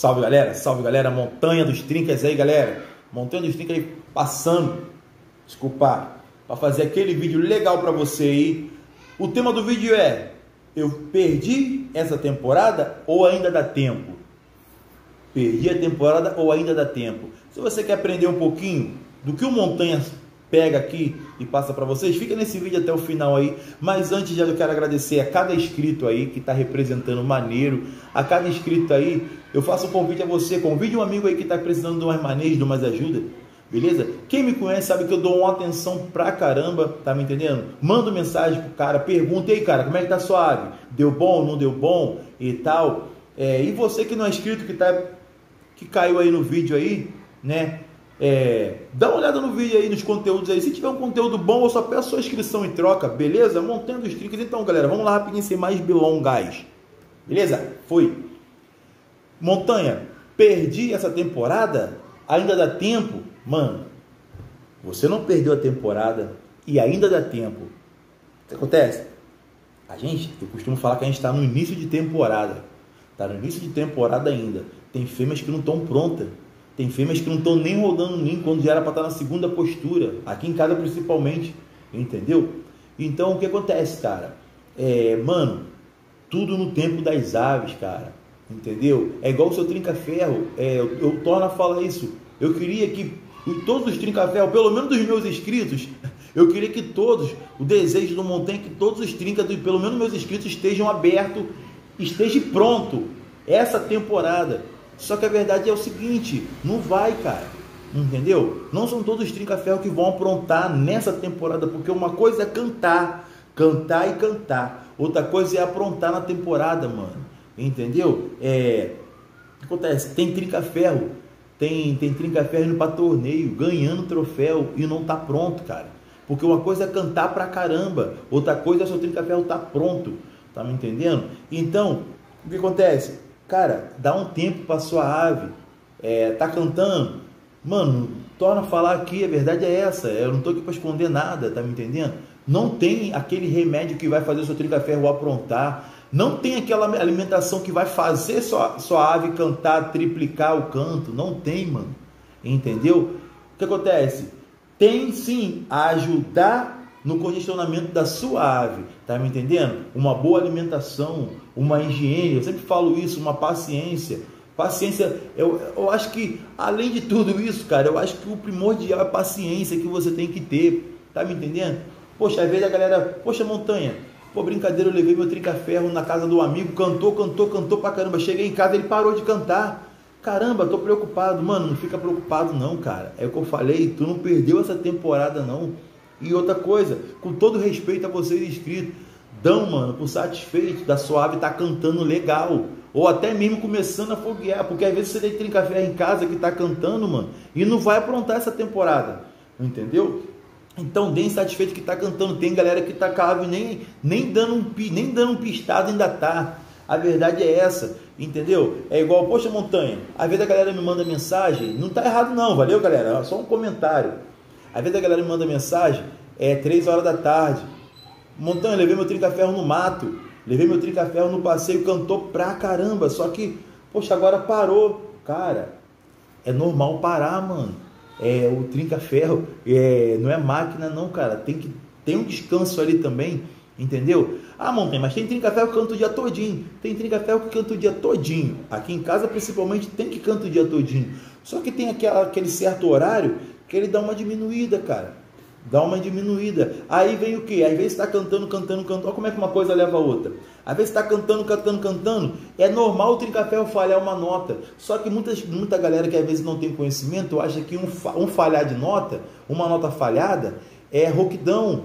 Salve galera, salve galera, Montanha dos Trincas aí galera. Montanha dos aí passando, desculpa, para fazer aquele vídeo legal para você aí. O tema do vídeo é: eu perdi essa temporada ou ainda dá tempo? Perdi a temporada ou ainda dá tempo? Se você quer aprender um pouquinho do que o Montanha pega aqui e passa para vocês, fica nesse vídeo até o final aí. Mas antes já eu quero agradecer a cada inscrito aí que está representando maneiro, a cada inscrito aí. Eu faço um convite a você, convide um amigo aí que está precisando de umas maneiras, de umas ajuda. Beleza? Quem me conhece sabe que eu dou uma atenção pra caramba, tá me entendendo? Manda mensagem pro cara, pergunta, aí cara, como é que tá suave? Deu bom, não deu bom e tal. É, e você que não é inscrito, que, tá, que caiu aí no vídeo aí, né? É, dá uma olhada no vídeo aí, nos conteúdos aí. Se tiver um conteúdo bom, eu só peço sua inscrição em troca, beleza? Montando os trinques. Então, galera, vamos lá rapidinho sem mais bilongais. Beleza? Foi. Montanha, perdi essa temporada? Ainda dá tempo? Mano, você não perdeu a temporada e ainda dá tempo. O que acontece? A gente, eu costumo falar que a gente está no início de temporada. Está no início de temporada ainda. Tem fêmeas que não estão prontas tem fêmeas que não estão nem rodando ninho quando já era para estar tá na segunda postura, aqui em casa principalmente, entendeu? Então o que acontece, cara? É, mano, tudo no tempo das aves, cara, entendeu? É igual o seu trinca-ferro, é, eu, eu torno a falar isso. Eu queria que todos os trinca-ferro, pelo menos dos meus inscritos, eu queria que todos, o desejo do Montanha é que todos os trinca, pelo menos meus inscritos, estejam abertos, esteja pronto essa temporada. Só que a verdade é o seguinte, não vai, cara. Entendeu? Não são todos os trinca-ferro que vão aprontar nessa temporada, porque uma coisa é cantar, cantar e cantar. Outra coisa é aprontar na temporada, mano. Entendeu? É, o que acontece? Tem trinca-ferro, tem, tem trinca-ferro indo para torneio, ganhando troféu e não tá pronto, cara. Porque uma coisa é cantar pra caramba, outra coisa é seu trinca-ferro tá pronto. Tá me entendendo? Então, o que acontece? Cara, dá um tempo para sua ave. É, tá cantando. Mano, torna a falar aqui, a verdade é essa. Eu não tô aqui para esconder nada, tá me entendendo? Não tem aquele remédio que vai fazer o seu trinca-ferro aprontar. Não tem aquela alimentação que vai fazer sua, sua ave cantar, triplicar o canto. Não tem, mano. Entendeu? O que acontece? Tem sim a ajudar no condicionamento da sua ave, tá me entendendo? Uma boa alimentação, uma higiene, eu sempre falo isso, uma paciência. Paciência, eu, eu acho que além de tudo isso, cara, eu acho que o primordial é a paciência que você tem que ter, tá me entendendo? Poxa, às vezes a galera, poxa, montanha, pô, brincadeira, eu levei meu trinca-ferro na casa do amigo, cantou, cantou, cantou pra caramba. Cheguei em casa, ele parou de cantar. Caramba, tô preocupado. Mano, não fica preocupado não, cara. É o que eu falei, tu não perdeu essa temporada não. E outra coisa, com todo respeito a vocês inscritos, dão, mano, por satisfeito da sua ave estar tá cantando legal. Ou até mesmo começando a foguear, porque às vezes você tem trinca-ferro em casa que está cantando, mano, e não vai aprontar essa temporada. Entendeu? Então, bem satisfeito que está cantando. Tem galera que a ave nem, nem, dando um, nem dando um pistado ainda tá. A verdade é essa, entendeu? É igual, poxa, montanha. Às vezes a galera me manda mensagem, não tá errado não, valeu, galera? Só um comentário. Às vezes a galera me manda mensagem, é 3 horas da tarde. Montanha, levei meu trinca-ferro no mato, levei meu trinca-ferro no passeio, cantou pra caramba. Só que, poxa, agora parou. Cara, é normal parar, mano. É, o trinca-ferro é, não é máquina, não, cara. Tem que tem um descanso ali também, entendeu? Ah, montanha, mas tem trinca-ferro que canta o dia todinho. Tem trinca-ferro que canta o dia todinho. Aqui em casa, principalmente, tem que canta o dia todinho. Só que tem aquela, aquele certo horário que ele dá uma diminuída, cara. Dá uma diminuída. Aí vem o que? Às vezes está cantando, cantando, cantando. Olha como é que uma coisa leva a outra. Às vezes está cantando, cantando, cantando. É normal o trinca-ferro falhar uma nota. Só que muitas, muita galera que às vezes não tem conhecimento acha que um, um falhar de nota, uma nota falhada, é rouquidão.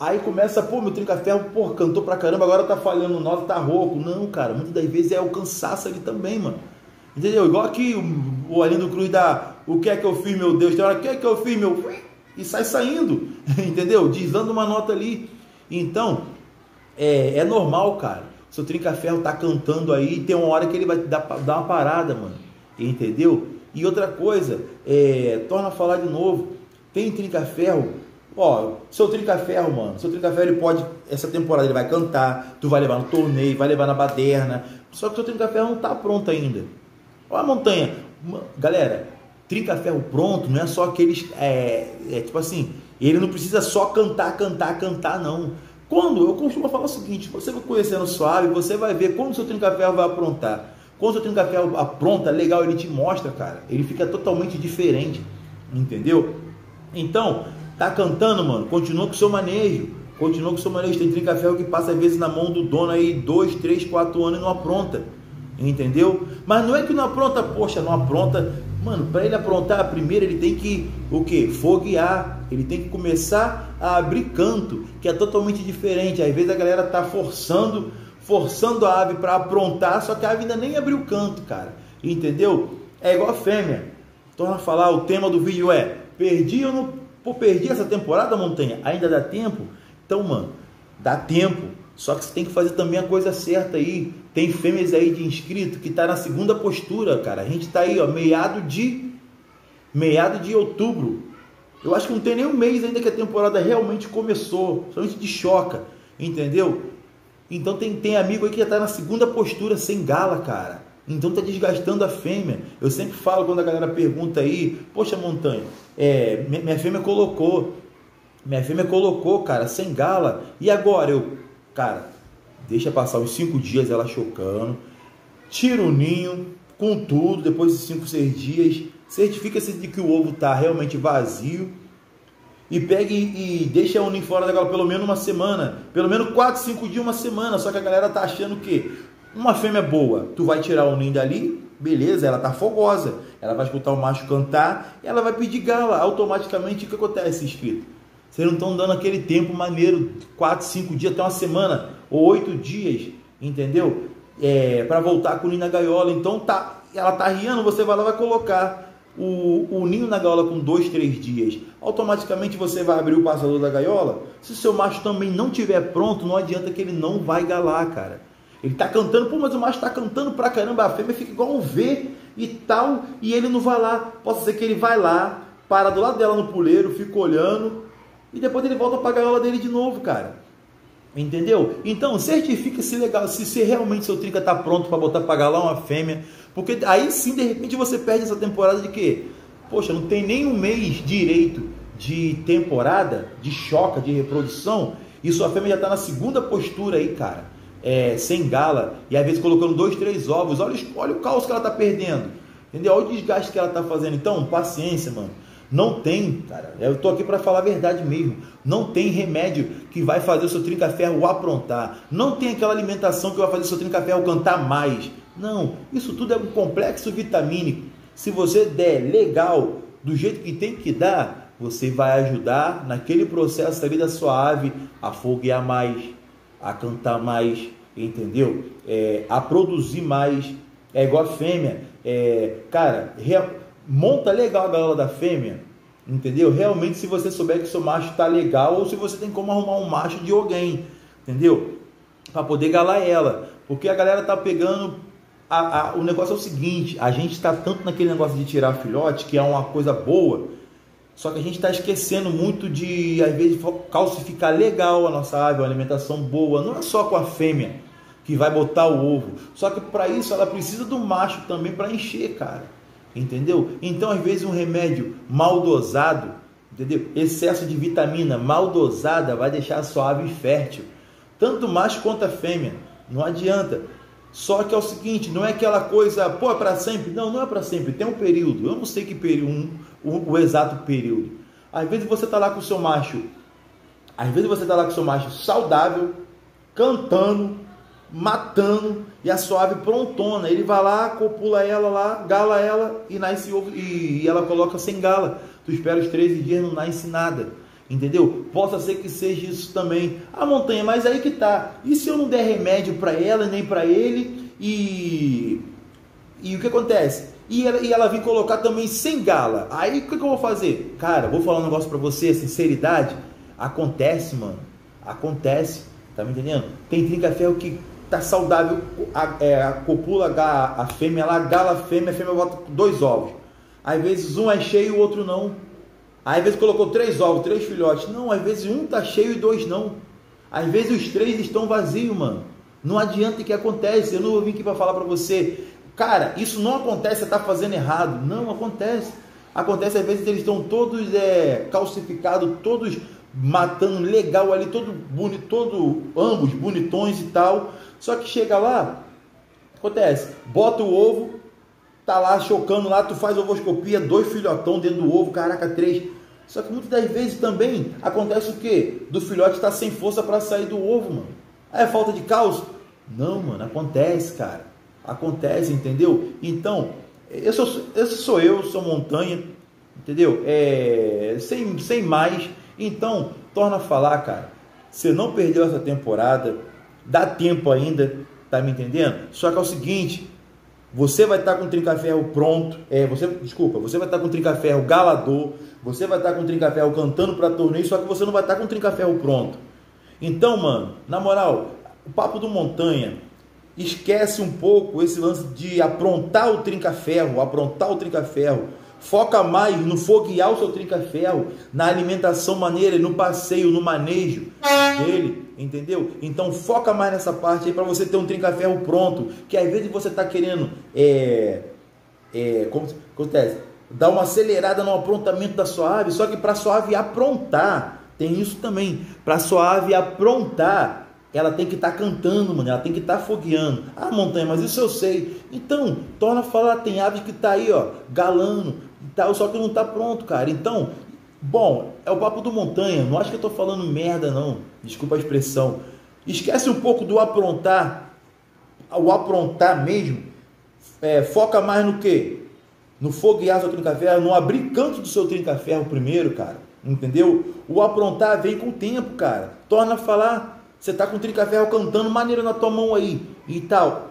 Aí começa, pô, meu trinca-ferro, pô, cantou pra caramba, agora tá falhando nota, tá rouco. Não, cara, muitas das vezes é o cansaço ali também, mano. Entendeu? Igual aqui o, o Alindo Cruz dá o que é que eu fiz, meu Deus? Tem hora, o que é que eu fiz, meu? E sai saindo, entendeu? Deslando uma nota ali. Então, é, é normal, cara. Seu trinca-ferro tá cantando aí, tem uma hora que ele vai dar, dar uma parada, mano. Entendeu? E outra coisa, é, torna a falar de novo. Tem trinca-ferro, ó, seu trinca-ferro, mano. Seu trinca-ferro ele pode, essa temporada ele vai cantar, tu vai levar no torneio, vai levar na baderna. Só que seu trinca-ferro não tá pronto ainda. Olha a montanha. Galera, trinca ferro pronto não é só aqueles. É, é tipo assim, ele não precisa só cantar, cantar, cantar, não. Quando, eu costumo falar o seguinte, você vai conhecendo suave, você vai ver como o seu trinca-ferro vai aprontar. Quando o seu trinca-ferro apronta, legal, ele te mostra, cara. Ele fica totalmente diferente, entendeu? Então, tá cantando, mano, continua com o seu manejo. Continua com o seu manejo. Tem trinca-ferro que passa às vezes na mão do dono aí dois, três, quatro anos e não apronta. Entendeu? Mas não é que não apronta, poxa, não apronta. Mano, para ele aprontar, primeiro ele tem que o que? Foguear. Ele tem que começar a abrir canto, que é totalmente diferente. Às vezes a galera tá forçando, forçando a ave para aprontar, só que a ave ainda nem abriu canto, cara. Entendeu? É igual a fêmea. Torna a falar, o tema do vídeo é: perdi ou não? Pô, perdi essa temporada, montanha? Ainda dá tempo? Então, mano, dá tempo. Só que você tem que fazer também a coisa certa aí. Tem fêmeas aí de inscrito que tá na segunda postura, cara. A gente tá aí, ó, meado de meado de outubro. Eu acho que não tem nem um mês ainda que a temporada realmente começou, somente de choca, entendeu? Então tem, tem amigo aí que já tá na segunda postura sem gala, cara. Então tá desgastando a fêmea. Eu sempre falo quando a galera pergunta aí, poxa montanha, é, minha fêmea colocou, minha fêmea colocou, cara, sem gala. E agora eu, cara, deixa passar os cinco dias ela chocando, tira o ninho com tudo, depois de cinco, seis dias, certifica-se de que o ovo está realmente vazio. E pegue e deixa o ninho fora da gaiola pelo menos uma semana, pelo menos quatro, cinco dias, uma semana. Só que a galera tá achando que uma fêmea boa, tu vai tirar o ninho dali, beleza, ela tá fogosa, ela vai escutar o macho cantar, ela vai pedir gala, automaticamente o que acontece, inscrito? Vocês não estão dando aquele tempo maneiro, quatro, cinco dias, até uma semana ou oito dias, entendeu? É, para voltar com o ninho na gaiola. Então tá, ela tá riando, você vai lá vai colocar o, o ninho na gaiola com dois, três dias. Automaticamente você vai abrir o passador da gaiola. Se o seu macho também não tiver pronto, não adianta que ele não vai galar, cara. Ele tá cantando, pô, mas o macho tá cantando pra caramba, a fêmea fica igual um V e tal, e ele não vai lá. Posso ser que ele vai lá, para do lado dela no puleiro, fica olhando, e depois ele volta para a gaiola dele de novo, cara. Entendeu? Então, certifica-se legal, se, se realmente seu trinca está pronto para botar para galar uma fêmea, porque aí sim, de repente, você perde essa temporada de quê? Poxa, não tem nem um mês direito de temporada, de choca, de reprodução, e sua fêmea já está na segunda postura aí, cara, é, sem gala, e às vezes colocando dois, três ovos, olha, olha o caos que ela está perdendo, entendeu? Olha o desgaste que ela está fazendo. Então, paciência, mano. Não tem, cara, eu estou aqui para falar a verdade mesmo. Não tem remédio que vai fazer o seu trinca-ferro aprontar. Não tem aquela alimentação que vai fazer o seu trinca-ferro cantar mais. Não, isso tudo é um complexo vitamínico. Se você der legal, do jeito que tem que dar, você vai ajudar naquele processo ali da sua ave a foguear mais, a cantar mais, entendeu? É, a produzir mais. É igual a fêmea. É, cara, monta legal a gaiola da fêmea, entendeu? Realmente se você souber que seu macho está legal ou se você tem como arrumar um macho de alguém, entendeu? Para poder galar ela, porque a galera tá pegando a, a, o negócio é o seguinte, a gente está tanto naquele negócio de tirar filhote, que é uma coisa boa, só que a gente está esquecendo muito de, às vezes, calcificar legal a nossa ave, uma alimentação boa, não é só com a fêmea que vai botar o ovo, só que para isso ela precisa do macho também para encher, cara. Entendeu? Então, às vezes, um remédio mal dosado, entendeu? Excesso de vitamina mal dosada vai deixar a sua ave fértil. Tanto macho quanto a fêmea. Não adianta. Só que é o seguinte, não é aquela coisa, pô, é para sempre. Não, não é para sempre. Tem um período. Eu não sei que período, um, um, o exato período. Às vezes você tá lá com o seu macho, às vezes você tá lá com o seu macho saudável, cantando, matando e a suave prontona. Ele vai lá, copula ela lá, gala ela e nasce ovo e, e ela coloca sem gala. Tu espera os 13 dias não nasce nada. Entendeu? Possa ser que seja isso também. A montanha, mas aí que tá. E se eu não der remédio para ela nem para ele e e o que acontece? E ela, e ela vir colocar também sem gala. Aí o que, que eu vou fazer? Cara, vou falar um negócio para você, sinceridade. Acontece, mano. Acontece. Tá me entendendo? Tem trinca-ferro que tá saudável, a, é, a copula a, a fêmea, ela gala a fêmea, a fêmea bota dois ovos. Às vezes um é cheio e o outro não. Às vezes colocou três ovos, três filhotes. Não, às vezes um tá cheio e dois não. Às vezes os três estão vazios, mano. Não adianta que acontece. Eu não vim aqui para falar para você Cara, isso não acontece, você está fazendo errado. Não acontece. Acontece às vezes eles estão todos é, calcificados, todos matando legal ali, todo bonito, todo, ambos bonitões e tal. Só que chega lá, acontece, bota o ovo, tá lá chocando lá, tu faz ovoscopia, dois filhotão dentro do ovo, caraca, três. Só que muitas das vezes também acontece o quê? Do filhote tá sem força para sair do ovo, mano. Ah, é falta de cálcio? Não, mano, acontece, cara. Acontece, entendeu? Então, esse sou, esse sou eu, sou montanha, entendeu? É, sem, sem mais. Então, torna a falar, cara. Você não perdeu essa temporada, dá tempo ainda, tá me entendendo? Só que é o seguinte, você vai estar com o trinca-ferro pronto, é, você, desculpa, você vai estar com o trinca-ferro galador, você vai estar com o trinca-ferro cantando para torneio, só que você não vai estar com o trinca-ferro pronto. Então, mano, na moral, o papo do montanha, esquece um pouco esse lance de aprontar o trinca-ferro, aprontar o trinca-ferro. Foca mais no foguear o seu trinca-ferro, na alimentação maneira, no passeio, no manejo dele, entendeu? Então foca mais nessa parte aí para você ter um trinca-ferro pronto, que às vezes você está querendo, é, é, como acontece, dar uma acelerada no aprontamento da sua ave, só que para sua ave aprontar, tem isso também, para sua ave aprontar, ela tem que estar tá cantando, mano, ela tem que estar tá fogueando. Ah, montanha, mas isso eu sei. Então, torna falar, tem aves que tá aí, ó, galando tal, só que não tá pronto, cara. Então, bom, é o papo do montanha. Não acho que eu tô falando merda, não. Desculpa a expressão. Esquece um pouco do aprontar, o aprontar mesmo. É, foca mais no que? No foguear seu trinca-ferro, no abrir canto do seu trinca-ferro primeiro, cara. Entendeu? O aprontar vem com o tempo, cara. Torna a falar, você está com o Tricaferro cantando maneiro na tua mão aí e tal.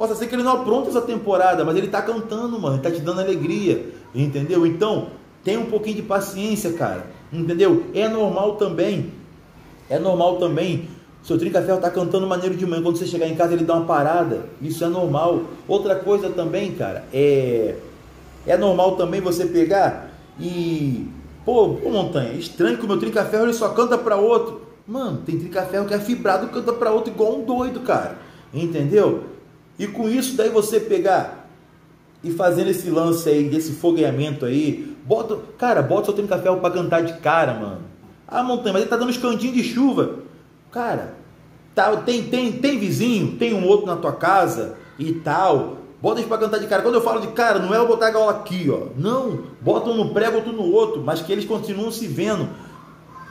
Possa ser que ele não apronta essa temporada, mas ele está cantando, mano. Ele está te dando alegria. Entendeu? Então, tem um pouquinho de paciência, cara. Entendeu? É normal também. É normal também. Seu Trincaferro está cantando maneiro de manhã. Quando você chegar em casa, ele dá uma parada. Isso é normal. Outra coisa também, cara, é. É normal também você pegar e. Pô, pô montanha, estranho que o meu Trincaferro ele só canta para outro. Mano, tem tricaferro que é fibrado canta para outro igual um doido, cara. Entendeu? E com isso daí você pegar e fazendo esse lance aí, desse fogueamento aí, bota, cara, bota seu tricaferro para cantar de cara, mano. Ah, montanha, mas ele tá dando uns cantinhos de chuva. Cara, tá, tem, tem, tem vizinho, tem um outro na tua casa e tal. Bota eles para cantar de cara. Quando eu falo de cara, não é eu botar a gaiola aqui, ó. Não, bota um no prego, outro no outro, mas que eles continuam se vendo.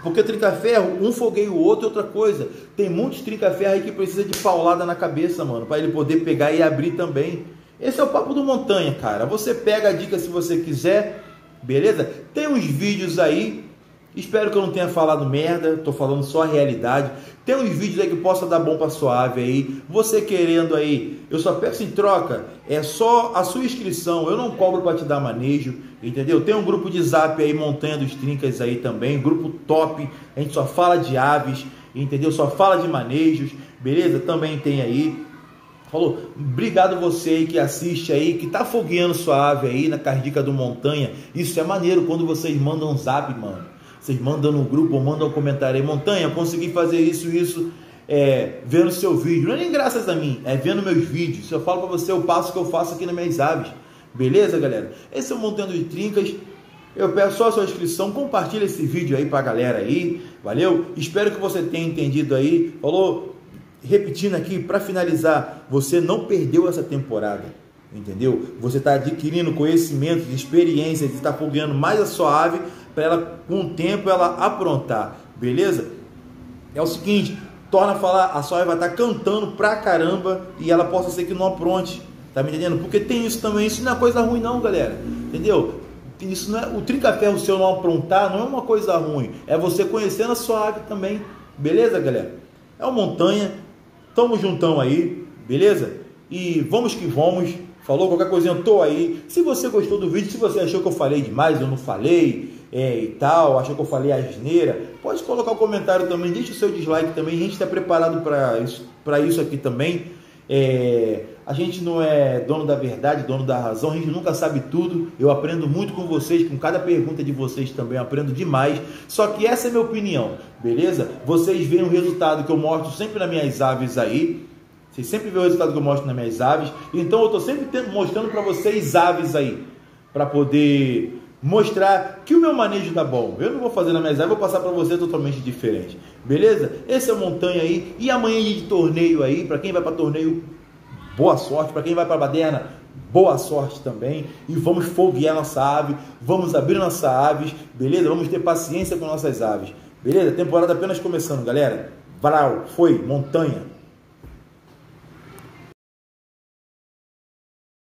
Porque trinca-ferro, um fogueia o outro é outra coisa. Tem muitos trinca-ferro aí que precisa de paulada na cabeça, mano, para ele poder pegar e abrir também. Esse é o papo do montanha, cara. Você pega a dica se você quiser, beleza? Tem uns vídeos aí. Espero que eu não tenha falado merda, tô falando só a realidade. Tem uns vídeos aí que possa dar bom para suave aí. Você querendo aí, eu só peço em troca, é só a sua inscrição. Eu não cobro para te dar manejo. Entendeu? Tem um grupo de zap aí, Montanha dos Trincas aí também, grupo top. A gente só fala de aves, entendeu? Só fala de manejos, beleza? Também tem aí. Falou, obrigado você aí que assiste aí, que tá fogueando sua ave aí na Cardica do Montanha. Isso é maneiro quando vocês mandam um zap, mano. Vocês mandam no grupo ou mandam um comentário aí, Montanha, consegui fazer isso, isso, é, vendo seu vídeo. Não é nem graças a mim, é vendo meus vídeos. Se eu falo para você o passo que eu faço aqui nas minhas aves. Beleza, galera? Esse é o Montando de Trincas. Eu peço só a sua inscrição, compartilha esse vídeo aí pra galera aí, valeu? Espero que você tenha entendido aí. Falou? Repetindo aqui, para finalizar, você não perdeu essa temporada, entendeu? Você está adquirindo conhecimentos, experiências, está fogueando mais a sua ave para ela, com o tempo, ela aprontar, beleza? É o seguinte, torna a falar, a sua vai estar tá cantando pra caramba e ela possa ser que não apronte, Tá me entendendo? Porque tem isso também, isso não é coisa ruim não, galera. Entendeu? Isso não é, o trinca-ferro seu não aprontar não é uma coisa ruim. É você conhecendo a sua ave também. Beleza, galera? É o Montanha. Tamo juntão aí, beleza? E vamos que vamos. Falou qualquer coisinha, eu tô aí. Se você gostou do vídeo, se você achou que eu falei demais, eu não falei, é, e tal, achou que eu falei asneira, pode colocar o um comentário também, deixa o seu dislike também. A gente está preparado para isso, isso aqui também. É, a gente não é dono da verdade, dono da razão, a gente nunca sabe tudo. Eu aprendo muito com vocês, com cada pergunta de vocês também, aprendo demais. Só que essa é minha opinião, beleza? Vocês veem o resultado que eu mostro sempre nas minhas aves aí. Vocês sempre vê o resultado que eu mostro nas minhas aves. Então eu estou sempre mostrando para vocês aves aí. Para poder mostrar que o meu manejo tá bom. Eu não vou fazer na minhas aves, vou passar para você totalmente diferente. Beleza? Esse é montanha aí. E amanhã de torneio aí. Para quem vai para torneio, boa sorte. Para quem vai para baderna, boa sorte também. E vamos foguear nossa ave. Vamos abrir nossa aves. Beleza? Vamos ter paciência com nossas aves. Beleza? Temporada apenas começando, galera. Vral, foi, montanha.